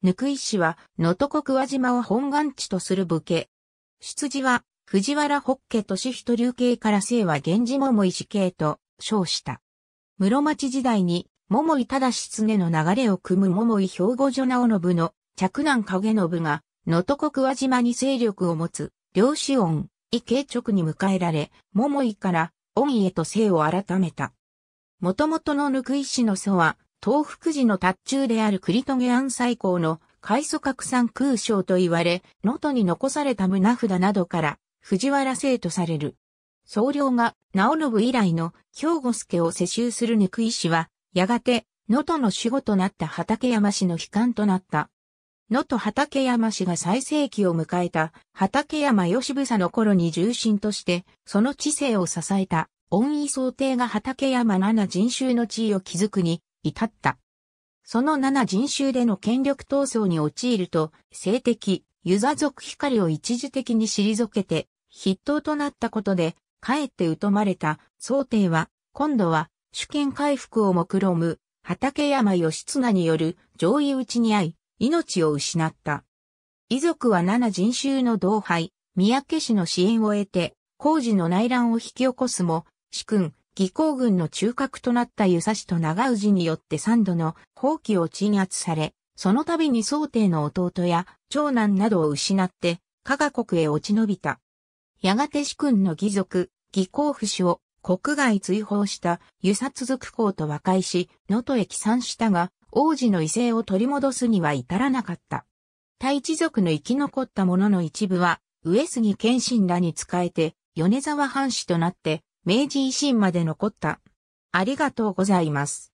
ぬくい氏は、能登国輪島を本願地とする武家。出自は、藤原北家俊人流系から姓は源氏桃井氏系と称した。室町時代に、桃井忠常の流れを組む桃井兵庫女直信の着男影信が、能登国輪島に勢力を持つ、領主恩、伊慶直に迎えられ、桃井から恩へと姓を改めた。もともとのぬくい氏の祖は、東福寺の達中である栗棘安最高の海祖拡散空将と言われ、能登に残された胸札などから、藤原姓とされる。僧侶が、直信以来の兵庫助を世襲するぬくい氏は、やがて、能登の守護となった畠山氏の悲観となった。能登畠山氏が最盛期を迎えた畠山義房の頃に重臣として、その知性を支えた、恩義想定が畠山七人衆の地位を築くに至った。その七人衆での権力闘争に陥ると、性的、ユザ族光を一時的に退けて、筆頭となったことで、かえって疎まれた、想定は、今度は、主権回復を目論む、畠山義綱による上位打ちに遭い、命を失った。遺族は七人衆の同輩、三宅氏の支援を得て、工事の内乱を引き起こすも、主君、義行軍の中核となった湯佐氏と長氏によって三度の放棄を鎮圧され、その度に宗帝の弟や長男などを失って、加賀国へ落ち延びた。やがて主君の義族、義行府氏を国外追放した湯佐続公と和解し、能登へ帰参したが、王子の威勢を取り戻すには至らなかった。太一族の生き残った者の一部は、上杉謙信らに仕えて、米沢藩士となって、明治維新まで残った。ありがとうございます。